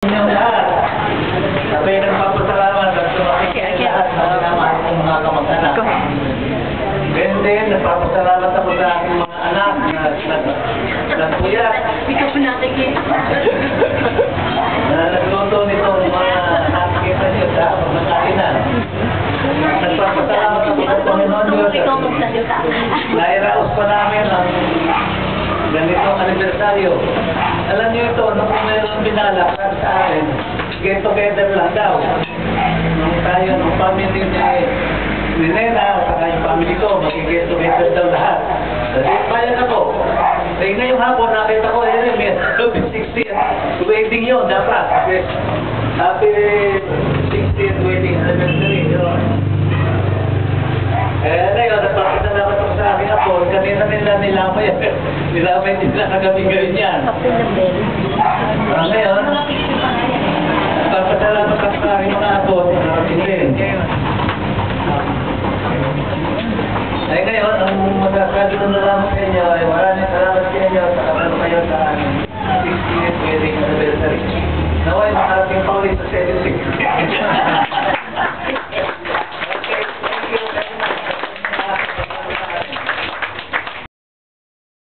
Inyong lahat. Sabay nagpapasalamat at sumakit kayo lahat sa mga kamag-anak. Ganyan din, nagpapasalamat ako sa aking mga anak na na nagpuyat Ikaw po eh. na nagluto nitong mga nakikita niyo sa pagkakainan. Nagpapasalamat ako sa Panginoon Diyos. Ikaw magsalita. Nairaos pa namin ang ganitong anibersaryo. Alam niyo ito, nung mayroon binalakad sa akin, get together lang daw. Nung tayo, nung family ni ni Nena, saka yung family ko, mag-get together daw lahat. Kasi bayan ako. Eh, ngayong hapon, nakita ko, eh, may happy 60th wedding yun, dapat. Kasi happy 60th wedding anniversary. Eh, ngayon, nagpapasalamat ako sa aking apo. Kanina nila nilamay. Nilamay nila kagabi gayon yan. Kapil ng bell. Ah, ngayon, Mga picture pa nga yan. nagpapasalamat ako sa aking mga apo. Narating din. Eh, ngayon, ang magkakalit na lang sa inyo ay maraming salamat sa inyo sa kapano kayo sa aking 60th wedding anniversary. Naway, makarating pa ulit sa 76.